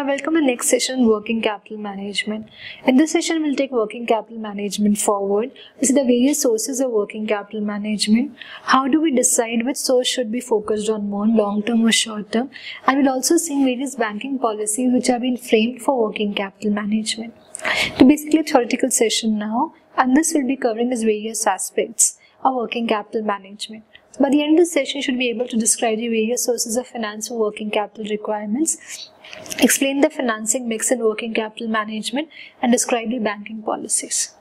Hi, welcome to the next session working capital management. In this session, we'll take working capital management forward. We see the various sources of working capital management. How do we decide which source should be focused on more long term or short term? And we'll also see various banking policies which have been framed for working capital management. So basically a theoretical session now, and this will be covering its various aspects of working capital management. By the end of the session, you should be able to describe the various sources of finance for working capital requirements, explain the financing mix in working capital management, and describe the banking policies.